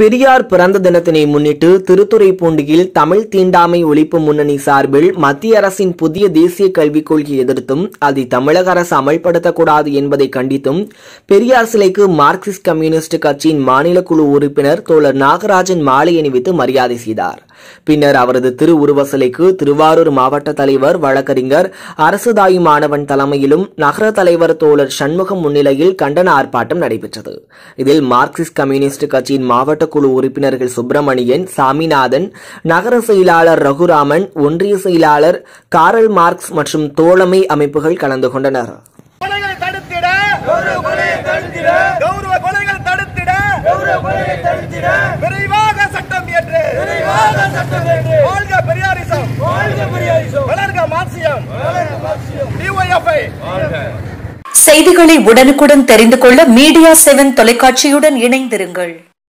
பெரியார் பிறந்த தினத்தினை முன்னிட்டு திருத்துறைப்பூண்டியில் தமிழ் தீண்டாமை ஒழிப்பு முன்னணி சார்பில் மத்திய அரசின் புதிய தேசிய கல்விக் கொள்கை எதிர்த்தும் அதை தமிழக அரசு அமல்படுத்தக்கூடாது என்பதை கண்டித்தும் பெரியார் சிலைக்கு மார்க்சிஸ்ட் கம்யூனிஸ்ட் கட்சியின் மாநில குழு உறுப்பினர் தோழர் நாகராஜன் மாலை அணிவித்து மரியாதை செய்தார். பின்னர் அவரது திருவுருவ சிலைக்கு திருவாரூர் மாவட்ட தலைவர் வழக்கறிஞர் அரசுதாயு மாணவன் தலைமையிலும் நகர தலைவர் தோழர் சண்முகம் முன்னிலையில் கண்டன ஆர்ப்பாட்டம் நடைபெற்றது. இதில் மார்க்சிஸ்ட் கம்யூனிஸ்ட் கட்சியின் மாவட்ட குழு உறுப்பினர்கள் சுப்பிரமணியன் சாமிநாதன் நகர செயலாளர் ரகுராமன் ஒன்றிய செயலாளர் காரல் மார்க்ஸ் மற்றும் தோழமை அமைப்புகள் கலந்து கொண்டனர். கொலைகளை டிஒய்எஃப்ஐ செய்திகளை உடனுக்குடன் தெரிந்து கொள்ள மீடியா செவன் தொலைக்காட்சியுடன் இணைந்திருங்கள்.